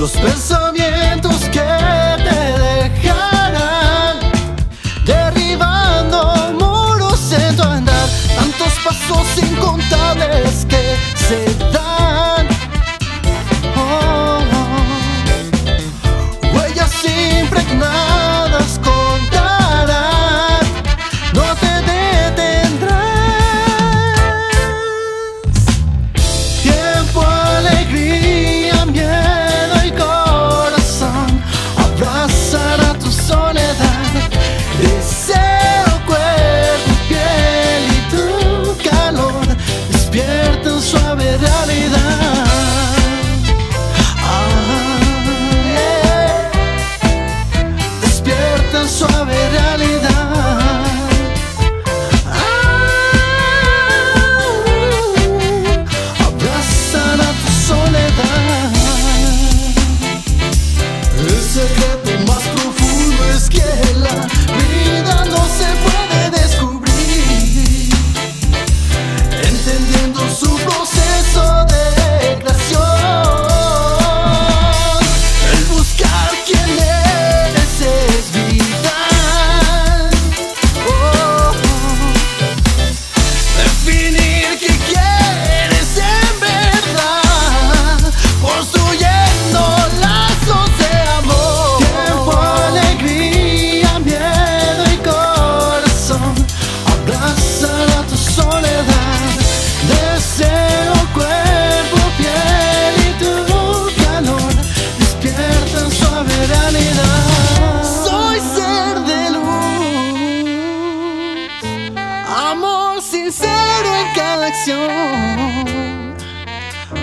Los pensamentos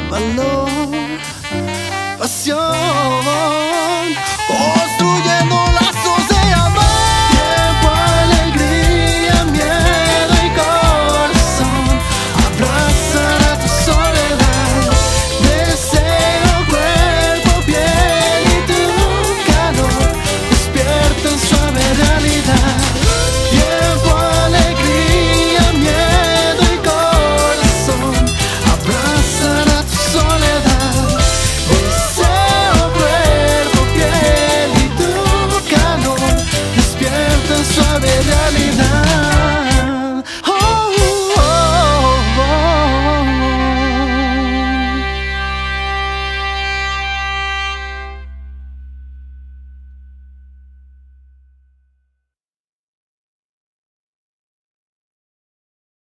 valor, pasión. Oh.